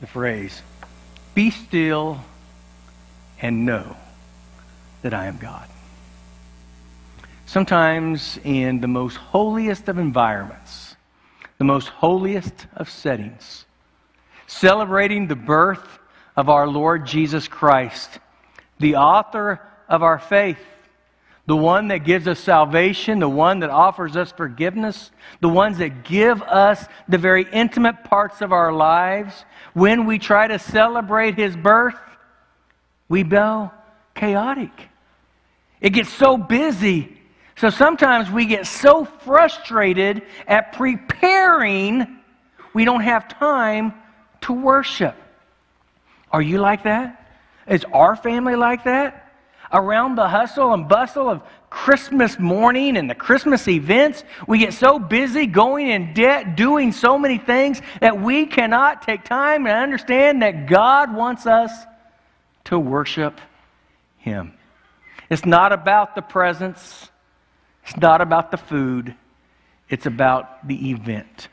the phrase, Be still and know that I am God. Sometimes in the most holiest of environments, the most holiest of settings, celebrating the birth of our Lord Jesus Christ, the author of our faith, the one that gives us salvation, the one that offers us forgiveness, the ones that give us the very intimate parts of our lives. When we try to celebrate his birth, we go chaotic. It gets so busy. So sometimes we get so frustrated at preparing, we don't have time to worship. Are you like that? Is our family like that? Around the hustle and bustle of Christmas morning and the Christmas events, we get so busy going in debt, doing so many things that we cannot take time and understand that God wants us to worship Him. It's not about the presents, it's not about the food, it's about the event.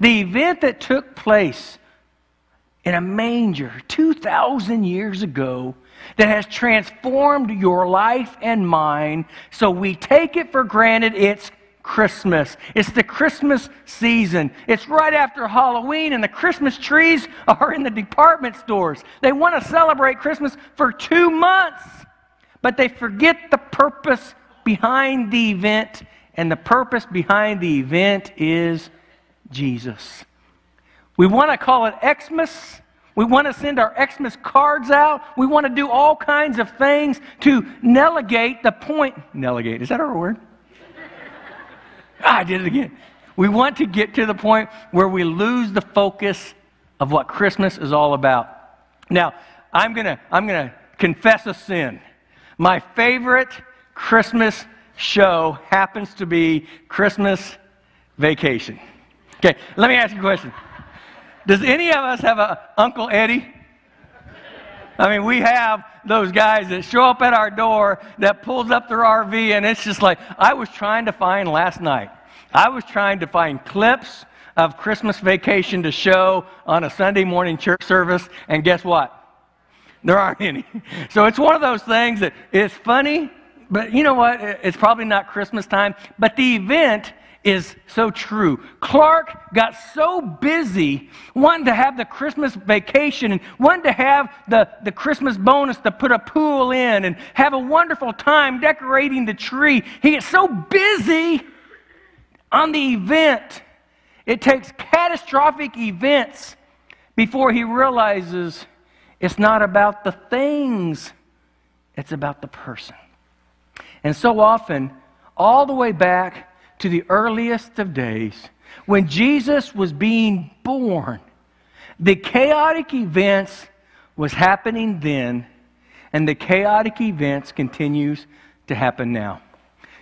The event that took place in a manger 2,000 years ago that has transformed your life and mine. So we take it for granted it's Christmas. It's the Christmas season. It's right after Halloween, and the Christmas trees are in the department stores. They want to celebrate Christmas for two months, but they forget the purpose behind the event, and the purpose behind the event is Jesus. We want to call it Xmas. We want to send our Xmas cards out. We want to do all kinds of things to negate the point. Negate, is that our word? I did it again. We want to get to the point where we lose the focus of what Christmas is all about. Now, I'm going to I'm going to confess a sin. My favorite Christmas show happens to be Christmas Vacation. Okay, let me ask you a question. Does any of us have an Uncle Eddie? I mean, we have those guys that show up at our door that pulls up their RV, and it's just like I was trying to find last night. I was trying to find clips of Christmas vacation to show on a Sunday morning church service, and guess what? There aren't any. So it's one of those things that it's funny, but you know what? It's probably not Christmas time, but the event is so true. Clark got so busy wanting to have the Christmas vacation and wanting to have the, the Christmas bonus to put a pool in and have a wonderful time decorating the tree. He gets so busy on the event. It takes catastrophic events before he realizes it's not about the things, it's about the person. And so often, all the way back to the earliest of days, when Jesus was being born, the chaotic events was happening then, and the chaotic events continues to happen now.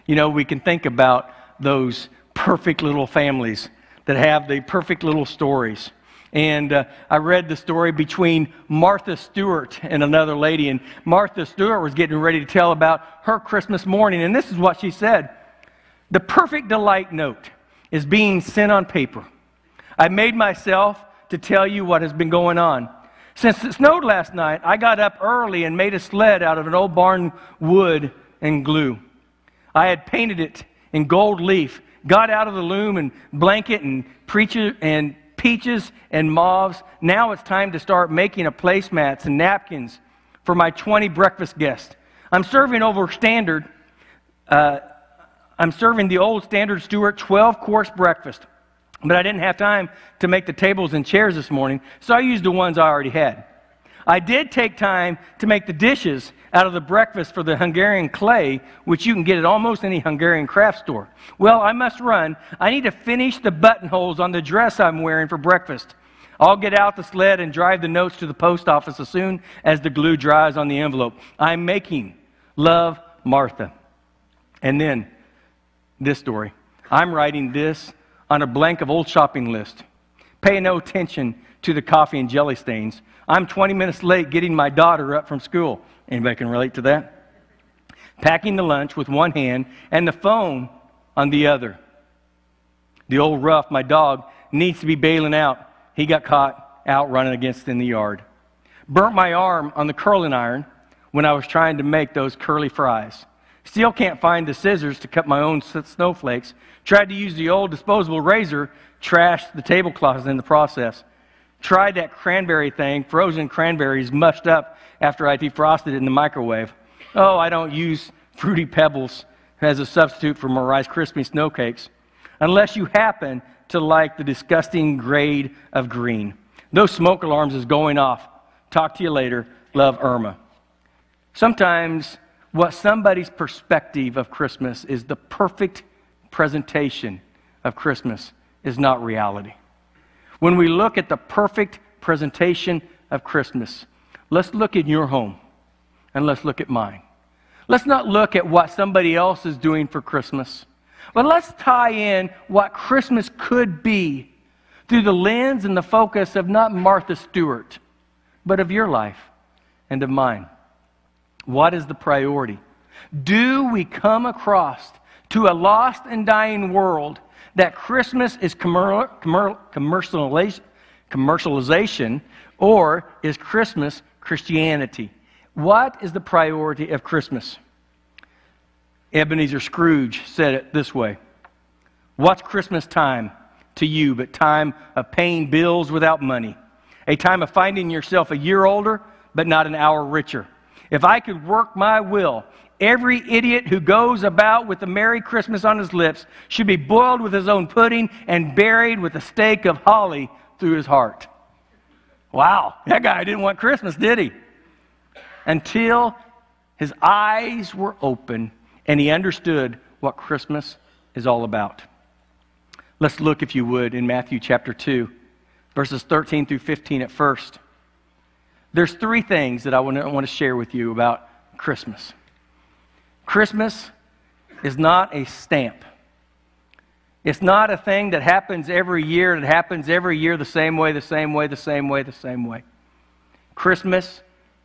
You know, we can think about those perfect little families that have the perfect little stories. And uh, I read the story between Martha Stewart and another lady. And Martha Stewart was getting ready to tell about her Christmas morning. And this is what she said the perfect delight note is being sent on paper. I made myself to tell you what has been going on. Since it snowed last night, I got up early and made a sled out of an old barn wood and glue. I had painted it in gold leaf, got out of the loom and blanket and preacher and peaches and mauves. Now it's time to start making a placemats and napkins for my 20 breakfast guests. I'm serving over standard. Uh, I'm serving the old standard Stewart 12 course breakfast. But I didn't have time to make the tables and chairs this morning, so I used the ones I already had. I did take time to make the dishes out of the breakfast for the Hungarian clay, which you can get at almost any Hungarian craft store. Well, I must run. I need to finish the buttonholes on the dress I'm wearing for breakfast. I'll get out the sled and drive the notes to the post office as soon as the glue dries on the envelope. I'm making love Martha. And then this story. I'm writing this on a blank of old shopping list. Pay no attention to the coffee and jelly stains. I'm 20 minutes late getting my daughter up from school. Anybody can relate to that? Packing the lunch with one hand and the phone on the other. The old rough, my dog, needs to be bailing out. He got caught out running against in the yard. Burnt my arm on the curling iron when I was trying to make those curly fries. Still can't find the scissors to cut my own snowflakes. Tried to use the old disposable razor, trashed the tablecloths in the process. Tried that cranberry thing, frozen cranberries mushed up after I defrosted it in the microwave. Oh, I don't use fruity pebbles as a substitute for my Rice Krispie snow cakes, unless you happen to like the disgusting grade of green. No smoke alarms is going off. Talk to you later. Love Irma. Sometimes what somebody's perspective of Christmas is the perfect presentation of Christmas is not reality. When we look at the perfect presentation of Christmas, let's look at your home and let's look at mine. Let's not look at what somebody else is doing for Christmas, but let's tie in what Christmas could be through the lens and the focus of not Martha Stewart, but of your life and of mine. What is the priority? Do we come across to a lost and dying world that Christmas is commercialization, or is Christmas Christianity? What is the priority of Christmas? Ebenezer Scrooge said it this way What's Christmas time to you but time of paying bills without money? A time of finding yourself a year older but not an hour richer. If I could work my will, every idiot who goes about with a Merry Christmas on his lips should be boiled with his own pudding and buried with a stake of holly through his heart. Wow, that guy didn't want Christmas, did he? Until his eyes were open and he understood what Christmas is all about. Let's look, if you would, in Matthew chapter 2, verses 13 through 15 at first. There's three things that I want to share with you about Christmas. Christmas is not a stamp. It's not a thing that happens every year, that happens every year the same way, the same way, the same way, the same way. Christmas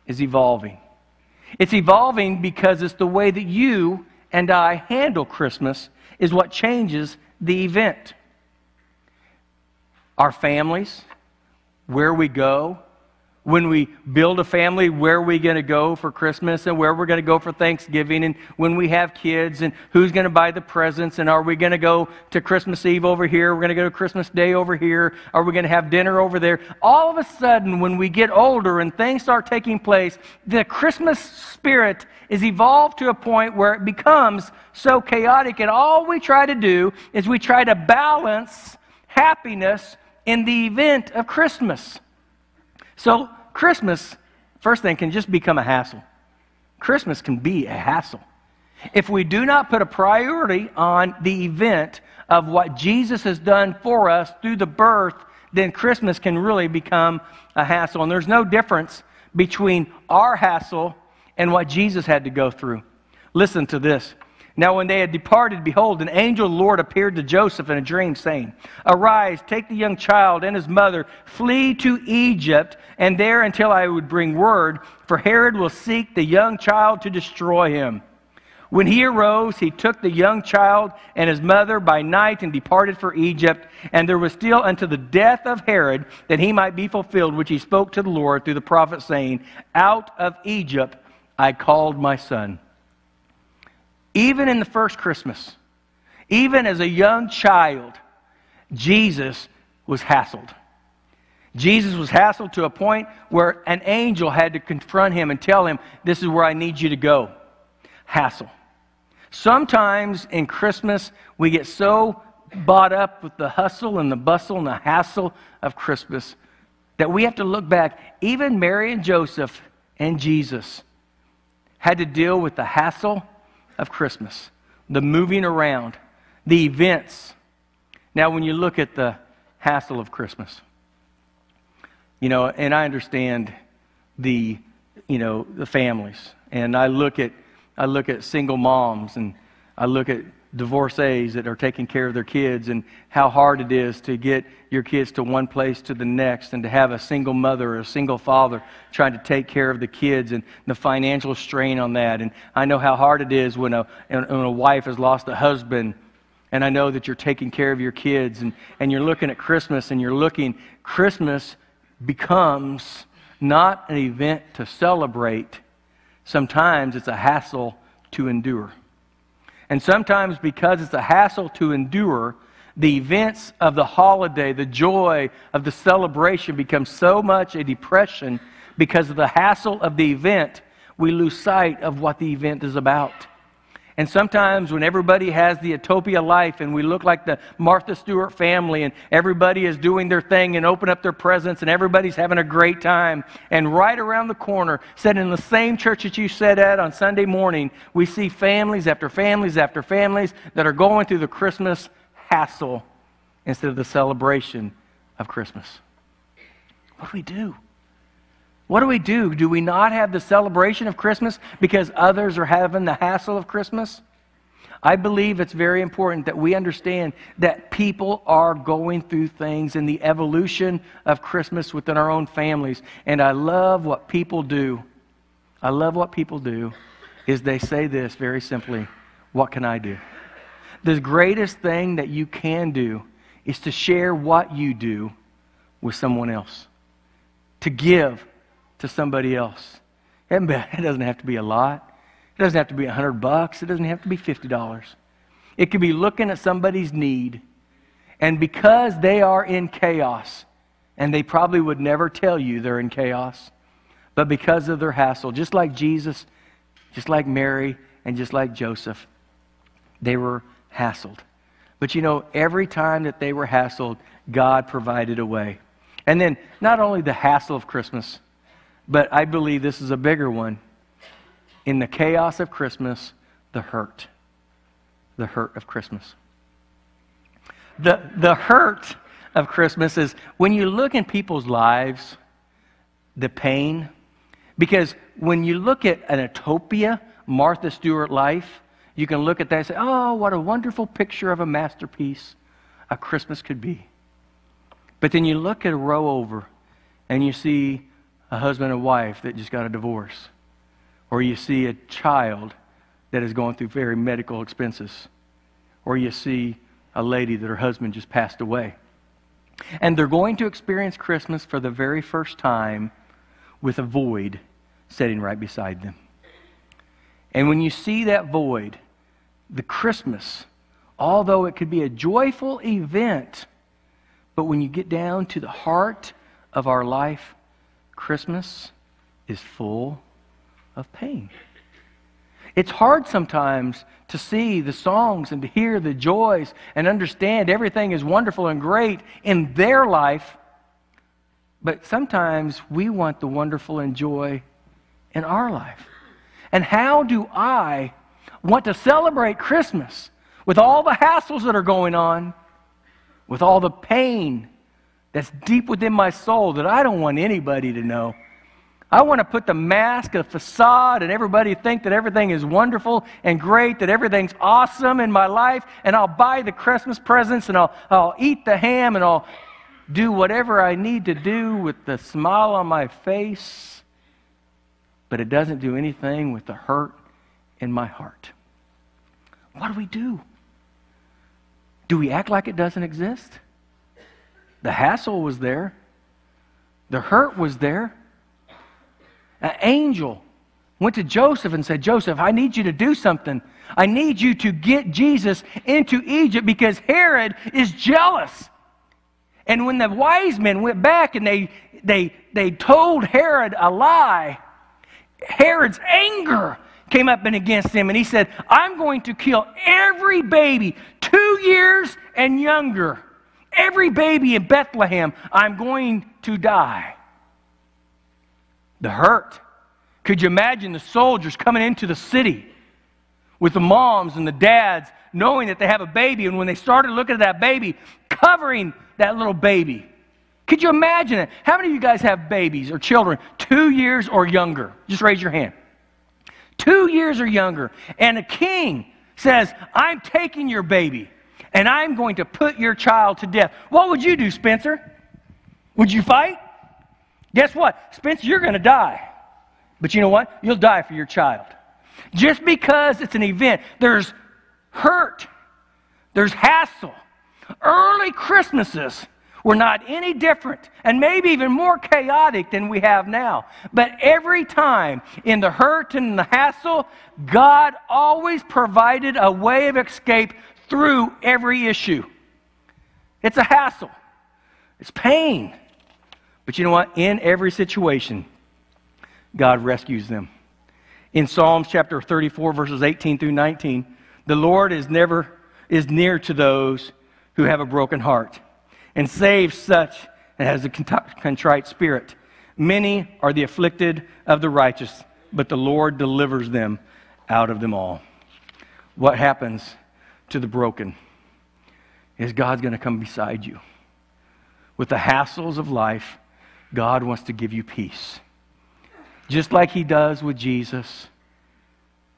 is evolving. It's evolving because it's the way that you and I handle Christmas is what changes the event. Our families, where we go, when we build a family, where are we going to go for Christmas and where we're going to go for Thanksgiving, and when we have kids, and who's going to buy the presents, and are we going to go to Christmas Eve over here? We're going to go to Christmas Day over here? Are we going to have dinner over there? All of a sudden, when we get older and things start taking place, the Christmas spirit is evolved to a point where it becomes so chaotic, and all we try to do is we try to balance happiness in the event of Christmas. So, Christmas, first thing, can just become a hassle. Christmas can be a hassle. If we do not put a priority on the event of what Jesus has done for us through the birth, then Christmas can really become a hassle. And there's no difference between our hassle and what Jesus had to go through. Listen to this. Now, when they had departed, behold, an angel of the Lord appeared to Joseph in a dream, saying, Arise, take the young child and his mother, flee to Egypt, and there until I would bring word, for Herod will seek the young child to destroy him. When he arose, he took the young child and his mother by night and departed for Egypt. And there was still unto the death of Herod that he might be fulfilled, which he spoke to the Lord through the prophet, saying, Out of Egypt I called my son. Even in the first Christmas, even as a young child, Jesus was hassled. Jesus was hassled to a point where an angel had to confront him and tell him, This is where I need you to go. Hassle. Sometimes in Christmas, we get so bought up with the hustle and the bustle and the hassle of Christmas that we have to look back. Even Mary and Joseph and Jesus had to deal with the hassle of Christmas the moving around, the events. Now, when you look at the hassle of Christmas, you know, and I understand the, you know, the families, and I look at, I look at single moms, and I look at divorcees that are taking care of their kids and how hard it is to get your kids to one place to the next and to have a single mother or a single father trying to take care of the kids and the financial strain on that. And I know how hard it is when a, when a wife has lost a husband. And I know that you're taking care of your kids and, and you're looking at Christmas and you're looking, Christmas becomes not an event to celebrate, sometimes it's a hassle to endure. And sometimes, because it's a hassle to endure, the events of the holiday, the joy of the celebration becomes so much a depression because of the hassle of the event, we lose sight of what the event is about. And sometimes when everybody has the utopia life and we look like the Martha Stewart family and everybody is doing their thing and open up their presents and everybody's having a great time, and right around the corner, sitting in the same church that you sat at on Sunday morning, we see families after families after families that are going through the Christmas hassle instead of the celebration of Christmas. What do we do? What do we do? Do we not have the celebration of Christmas because others are having the hassle of Christmas? I believe it's very important that we understand that people are going through things in the evolution of Christmas within our own families. And I love what people do. I love what people do is they say this very simply, what can I do? The greatest thing that you can do is to share what you do with someone else. To give to somebody else. It doesn't have to be a lot. It doesn't have to be a hundred bucks. It doesn't have to be fifty dollars. It could be looking at somebody's need, and because they are in chaos, and they probably would never tell you they're in chaos, but because of their hassle, just like Jesus, just like Mary, and just like Joseph, they were hassled. But you know, every time that they were hassled, God provided a way. And then, not only the hassle of Christmas, but I believe this is a bigger one. In the chaos of Christmas, the hurt. The hurt of Christmas. The, the hurt of Christmas is when you look in people's lives, the pain, because when you look at an utopia, Martha Stewart life, you can look at that and say, oh, what a wonderful picture of a masterpiece a Christmas could be. But then you look at a row over and you see a husband and wife that just got a divorce, or you see a child that is going through very medical expenses, or you see a lady that her husband just passed away. And they're going to experience Christmas for the very first time with a void sitting right beside them. And when you see that void, the Christmas, although it could be a joyful event, but when you get down to the heart of our life, Christmas is full of pain. It's hard sometimes to see the songs and to hear the joys and understand everything is wonderful and great in their life. But sometimes we want the wonderful and joy in our life. And how do I want to celebrate Christmas with all the hassles that are going on, with all the pain that's deep within my soul that I don't want anybody to know. I want to put the mask, a facade, and everybody think that everything is wonderful and great, that everything's awesome in my life, and I'll buy the Christmas presents and I'll, I'll eat the ham and I'll do whatever I need to do with the smile on my face. But it doesn't do anything with the hurt in my heart. What do we do? Do we act like it doesn't exist? The hassle was there, the hurt was there. An angel went to Joseph and said, Joseph, I need you to do something. I need you to get Jesus into Egypt because Herod is jealous. And when the wise men went back and they, they, they told Herod a lie, Herod's anger came up and against him, and he said, I'm going to kill every baby two years and younger Every baby in Bethlehem, I'm going to die. The hurt. Could you imagine the soldiers coming into the city with the moms and the dads knowing that they have a baby, and when they started looking at that baby, covering that little baby? Could you imagine it? How many of you guys have babies or children two years or younger? Just raise your hand. Two years or younger. And a king says, I'm taking your baby and I'm going to put your child to death. What would you do, Spencer? Would you fight? Guess what? Spencer, you're going to die. But you know what? You'll die for your child. Just because it's an event, there's hurt, there's hassle. Early Christmases We're not any different and maybe even more chaotic than we have now. But every time in the hurt and the hassle, God always provided a way of escape through every issue. It's a hassle, it's pain. But you know what? In every situation, God rescues them. In Psalms chapter 34, verses 18 through 19, the Lord is never is near to those who have a broken heart and saves such as has a contrite spirit. Many are the afflicted of the righteous, but the Lord delivers them out of them all. What happens to the broken is God's going to come beside you. With the hassles of life, God wants to give you peace. Just like he does with Jesus,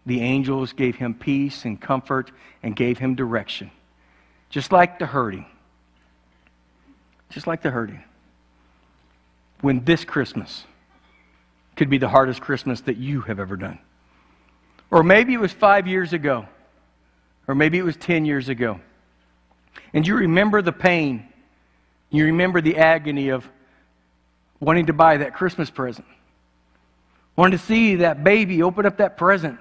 the angels gave him peace and comfort and gave him direction. Just like the hurting. Just like the hurting. When this Christmas could be the hardest Christmas that you have ever done. Or maybe it was five years ago. Or maybe it was 10 years ago. And you remember the pain. You remember the agony of wanting to buy that Christmas present. Wanting to see that baby open up that present.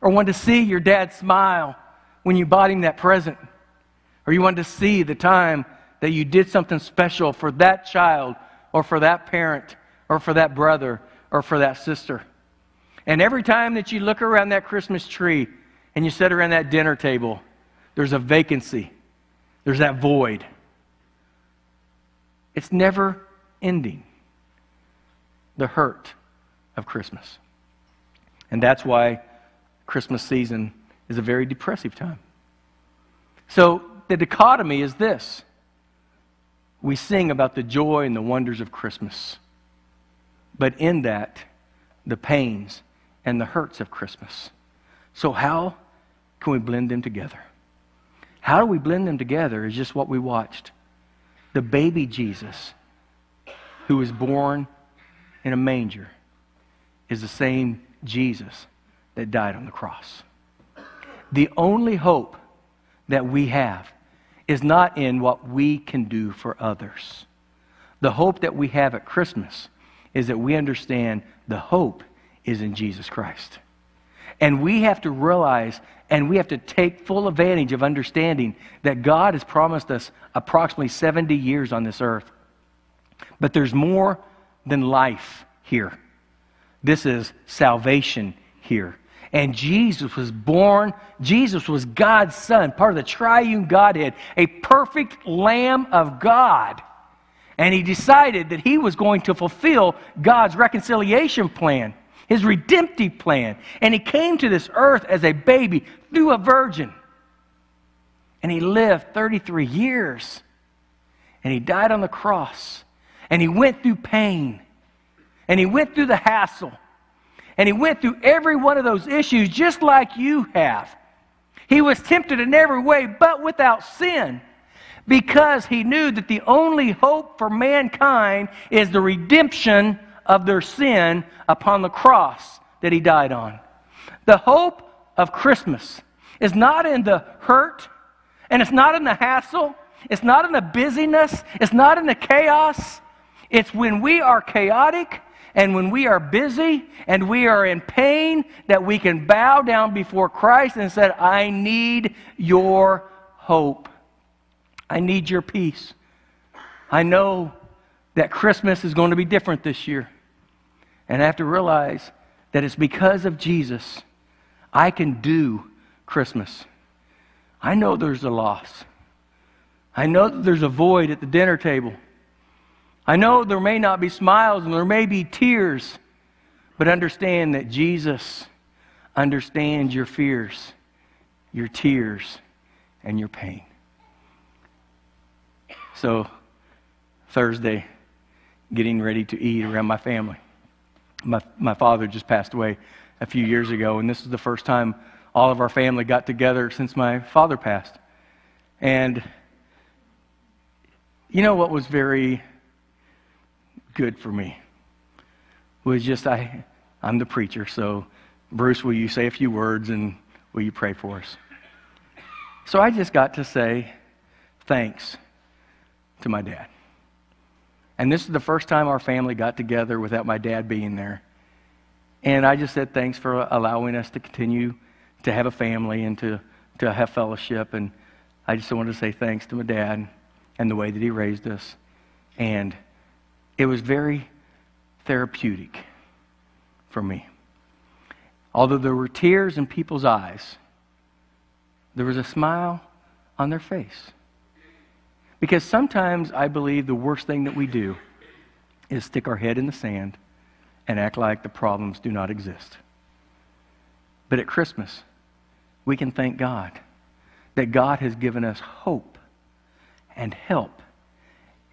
Or wanted to see your dad smile when you bought him that present. Or you wanted to see the time that you did something special for that child or for that parent or for that brother or for that sister. And every time that you look around that Christmas tree and you sit around that dinner table, there's a vacancy, there's that void. It's never ending. The hurt of Christmas. And that's why Christmas season is a very depressive time. So the dichotomy is this we sing about the joy and the wonders of Christmas, but in that, the pains and the hurts of Christmas. So, how can we blend them together? How do we blend them together is just what we watched. The baby Jesus, who was born in a manger, is the same Jesus that died on the cross. The only hope that we have is not in what we can do for others. The hope that we have at Christmas is that we understand the hope is in Jesus Christ. And we have to realize and we have to take full advantage of understanding that God has promised us approximately 70 years on this earth. But there's more than life here. This is salvation here. And Jesus was born, Jesus was God's Son, part of the triune Godhead, a perfect Lamb of God. And he decided that he was going to fulfill God's reconciliation plan, his redemptive plan. And he came to this earth as a baby through a virgin. And he lived 33 years. And he died on the cross. And he went through pain. And he went through the hassle. And he went through every one of those issues just like you have. He was tempted in every way, but without sin, because he knew that the only hope for mankind is the redemption of their sin upon the cross that he died on. The hope of Christmas is not in the hurt, and it's not in the hassle, it's not in the busyness, it's not in the chaos. It's when we are chaotic and when we are busy and we are in pain, that we can bow down before Christ and say, I need your hope. I need your peace. I know that Christmas is going to be different this year. And I have to realize that it's because of Jesus I can do Christmas. I know there's a loss. I know that there's a void at the dinner table. I know there may not be smiles and there may be tears, but understand that Jesus understands your fears, your tears, and your pain. So, Thursday, getting ready to eat around my family. My, my father just passed away a few years ago, and this is the first time all of our family got together since my father passed. And you know what was very good for me was just I, I'm the preacher, so Bruce, will you say a few words and will you pray for us? So I just got to say thanks to my dad. And this is the first time our family got together without my dad being there. And I just said thanks for allowing us to continue to have a family and to, to have fellowship. And I just wanted to say thanks to my dad and the way that he raised us. And it was very therapeutic for me. Although there were tears in people's eyes, there was a smile on their face. Because sometimes I believe the worst thing that we do is stick our head in the sand and act like the problems do not exist. But at Christmas, we can thank God that God has given us hope and help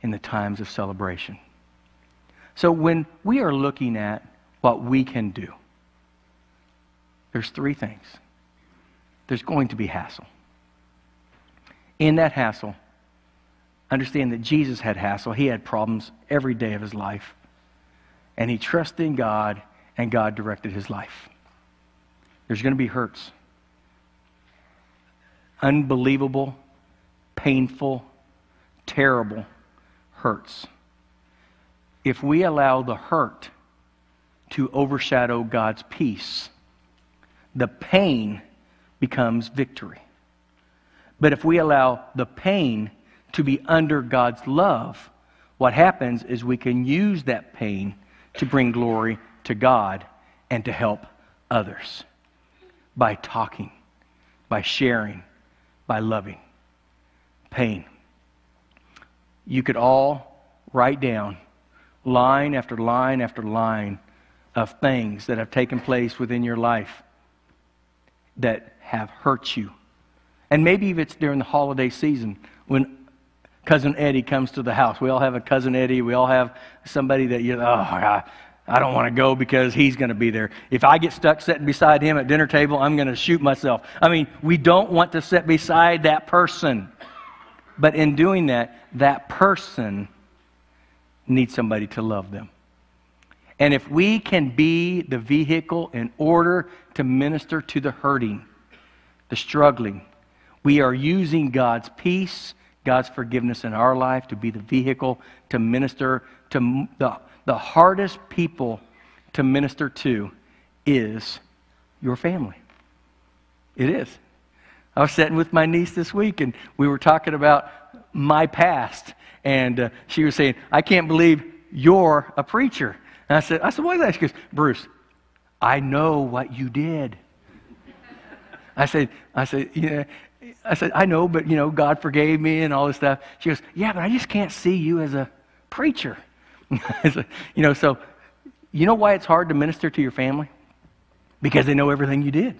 in the times of celebration. So when we are looking at what we can do, there's three things. There's going to be hassle. In that hassle, understand that Jesus had hassle. He had problems every day of his life. And he trusted in God, and God directed his life. There's going to be hurts. Unbelievable, painful, terrible hurts. If we allow the hurt to overshadow God's peace, the pain becomes victory. But if we allow the pain to be under God's love, what happens is we can use that pain to bring glory to God and to help others by talking, by sharing, by loving. Pain. You could all write down line after line after line of things that have taken place within your life that have hurt you. And maybe if it's during the holiday season when cousin Eddie comes to the house. We all have a cousin Eddie. We all have somebody that you oh, I, I don't want to go because he's going to be there. If I get stuck sitting beside him at dinner table, I'm going to shoot myself. I mean, we don't want to sit beside that person. But in doing that, that person needs somebody to love them. And if we can be the vehicle in order to minister to the hurting, the struggling, we are using God's peace God's forgiveness in our life, to be the vehicle to minister to the, the hardest people to minister to is your family. It is. I was sitting with my niece this week and we were talking about my past. And uh, she was saying, I can't believe you're a preacher. And I said, I said, what is that? She goes, Bruce, I know what you did. I said, I said, yeah. I said, I know, but you know, God forgave me and all this stuff. She goes, Yeah, but I just can't see you as a preacher. you know, so you know why it's hard to minister to your family? Because they know everything you did.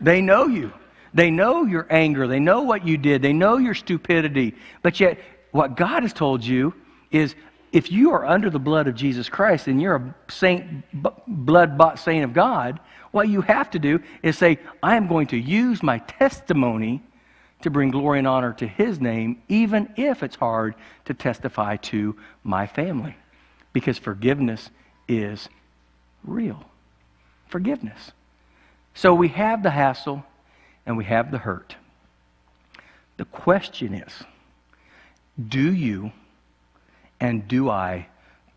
They know you. They know your anger. They know what you did. They know your stupidity. But yet, what God has told you is if you are under the blood of Jesus Christ and you're a saint, blood bought saint of God, what you have to do is say, I am going to use my testimony to bring glory and honor to His name, even if it's hard to testify to my family. Because forgiveness is real. Forgiveness. So we have the hassle and we have the hurt. The question is do you and do I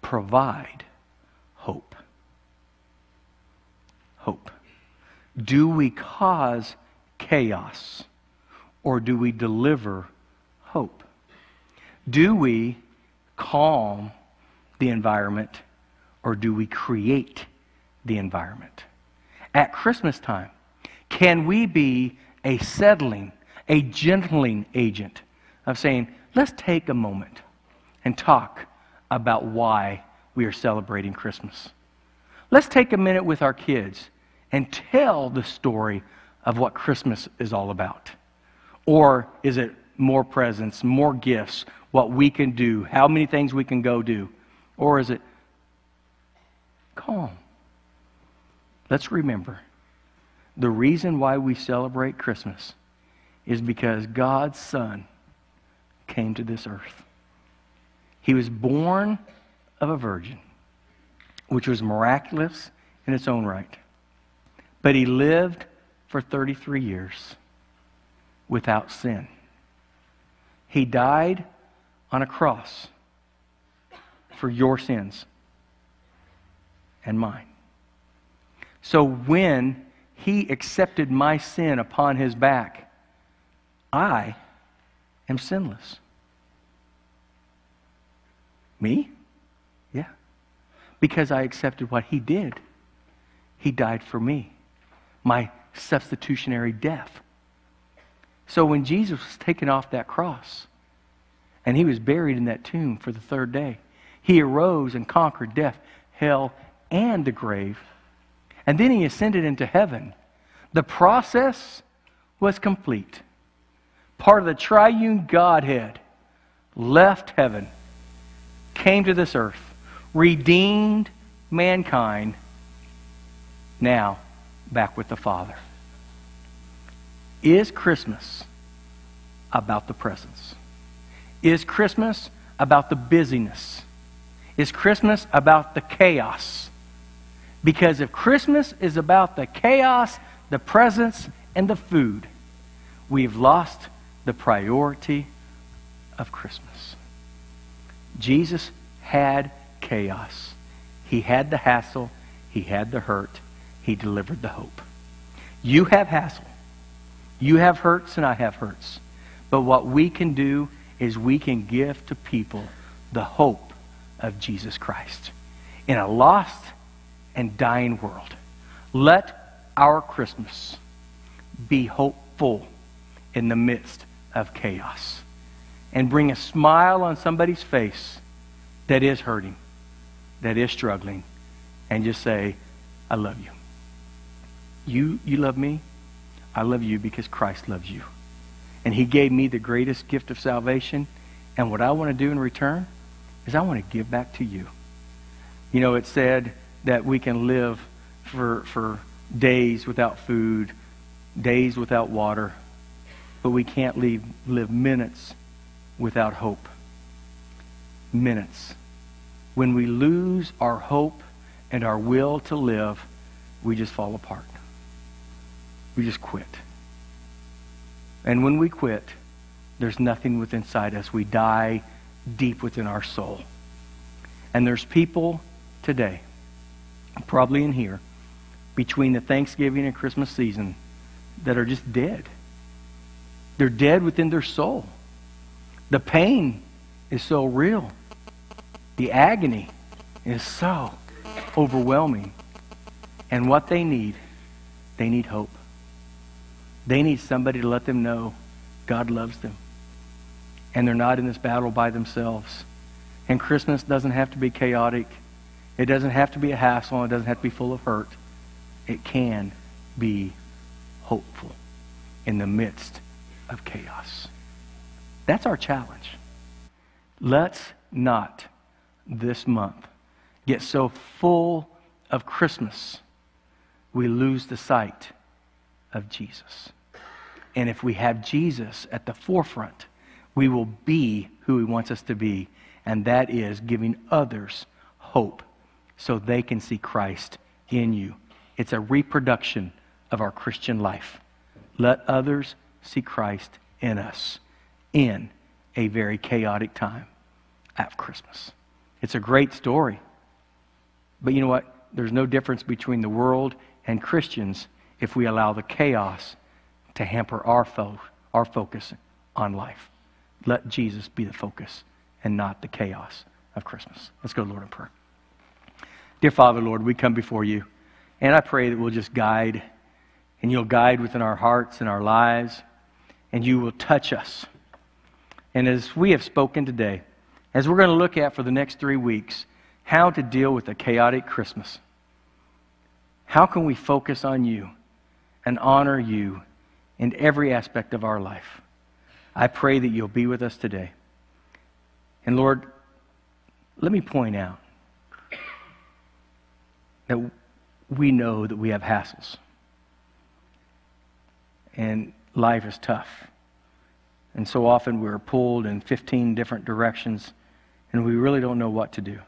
provide hope? Hope. Do we cause chaos or do we deliver hope? Do we calm the environment or do we create the environment? At Christmas time, can we be a settling, a gentling agent of saying, let's take a moment and talk about why we are celebrating Christmas. Let's take a minute with our kids and tell the story of what Christmas is all about. Or is it more presents, more gifts, what we can do, how many things we can go do? Or is it calm? Let's remember the reason why we celebrate Christmas is because God's Son came to this earth. He was born of a virgin, which was miraculous in its own right. But he lived for 33 years without sin. He died on a cross for your sins and mine. So when he accepted my sin upon his back, I am sinless. Me? Yeah. Because I accepted what he did. He died for me, my substitutionary death. So when Jesus was taken off that cross and he was buried in that tomb for the third day, he arose and conquered death, hell, and the grave. And then he ascended into heaven. The process was complete. Part of the triune Godhead left heaven, came to this earth, redeemed mankind, now back with the Father. Is Christmas about the presents? Is Christmas about the busyness? Is Christmas about the chaos? Because if Christmas is about the chaos, the presents, and the food, we've lost the priority of Christmas. Jesus had chaos. He had the hassle. He had the hurt. He delivered the hope. You have hassle. You have hurts, and I have hurts. But what we can do is we can give to people the hope of Jesus Christ in a lost and dying world. Let our Christmas be hopeful in the midst of chaos and bring a smile on somebody's face that is hurting, that is struggling, and just say, I love you. You, you love me. I love you because Christ loves you. And he gave me the greatest gift of salvation. And what I want to do in return is I want to give back to you. You know, it said that we can live for, for days without food, days without water, but we can't leave, live minutes without hope. Minutes. When we lose our hope and our will to live, we just fall apart. We just quit. And when we quit, there's nothing within inside us. We die deep within our soul. And there's people today, probably in here, between the Thanksgiving and Christmas season that are just dead. They're dead within their soul. The pain is so real. The agony is so overwhelming. And what they need, they need hope. They need somebody to let them know God loves them. And they're not in this battle by themselves. And Christmas doesn't have to be chaotic. It doesn't have to be a hassle. It doesn't have to be full of hurt. It can be hopeful in the midst of chaos. That's our challenge. Let's not this month get so full of Christmas we lose the sight of Jesus. And if we have Jesus at the forefront, we will be who he wants us to be, and that is giving others hope so they can see Christ in you. It's a reproduction of our Christian life. Let others see Christ in us in a very chaotic time at Christmas. It's a great story. But you know what? There's no difference between the world and Christians if we allow the chaos to hamper our, fo- our focus on life. Let Jesus be the focus and not the chaos of Christmas. Let's go, Lord, in prayer. Dear Father, Lord, we come before you, and I pray that we'll just guide, and you'll guide within our hearts and our lives, and you will touch us. And as we have spoken today, as we're going to look at for the next three weeks, how to deal with a chaotic Christmas. How can we focus on you and honor you in every aspect of our life? I pray that you'll be with us today. And Lord, let me point out that we know that we have hassles. And life is tough. And so often we're pulled in 15 different directions and we really don't know what to do.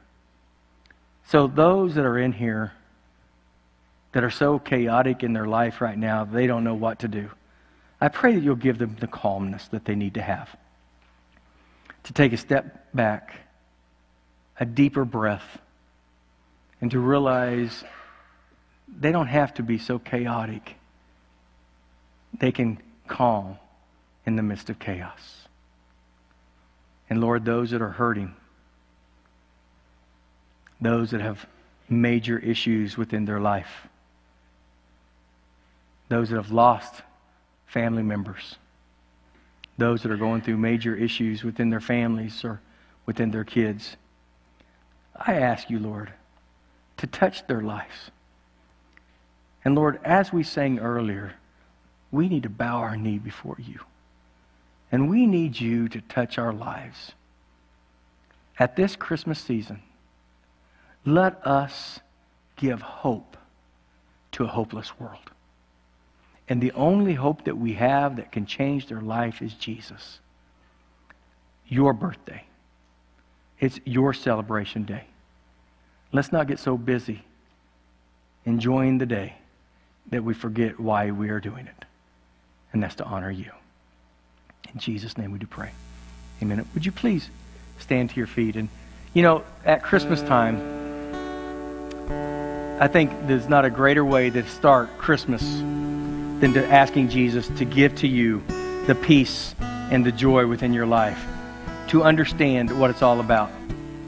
So, those that are in here that are so chaotic in their life right now, they don't know what to do. I pray that you'll give them the calmness that they need to have to take a step back a deeper breath and to realize they don't have to be so chaotic. They can calm in the midst of chaos. And Lord, those that are hurting, those that have major issues within their life, those that have lost family members, those that are going through major issues within their families or within their kids. I ask you, Lord, to touch their lives. And Lord, as we sang earlier, we need to bow our knee before you. And we need you to touch our lives. At this Christmas season, let us give hope to a hopeless world. And the only hope that we have that can change their life is Jesus. Your birthday. It's your celebration day. Let's not get so busy enjoying the day that we forget why we are doing it. And that's to honor you. In Jesus' name we do pray. Amen. Would you please stand to your feet? And, you know, at Christmas time, I think there's not a greater way to start Christmas than to asking Jesus to give to you the peace and the joy within your life, to understand what it's all about,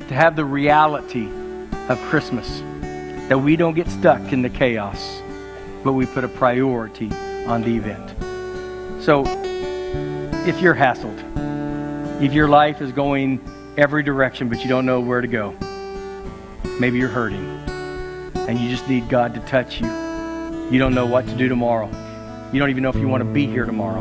to have the reality of Christmas, that we don't get stuck in the chaos, but we put a priority on the event. So, if you're hassled, if your life is going every direction but you don't know where to go, maybe you're hurting and you just need God to touch you. You don't know what to do tomorrow. You don't even know if you want to be here tomorrow.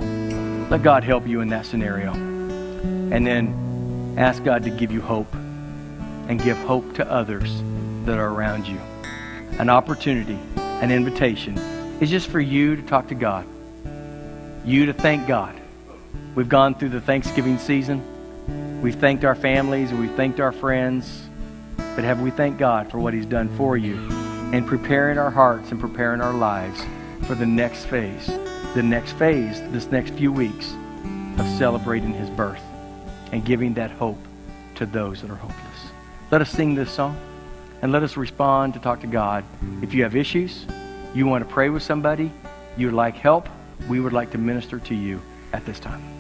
Let God help you in that scenario. And then ask God to give you hope and give hope to others that are around you. An opportunity, an invitation is just for you to talk to God, you to thank God. We've gone through the Thanksgiving season. We've thanked our families, and we've thanked our friends, but have we thanked God for what He's done for you and preparing our hearts and preparing our lives for the next phase, the next phase, this next few weeks of celebrating His birth and giving that hope to those that are hopeless. Let us sing this song and let us respond to talk to God. If you have issues, you want to pray with somebody, you would like help, we would like to minister to you at this time.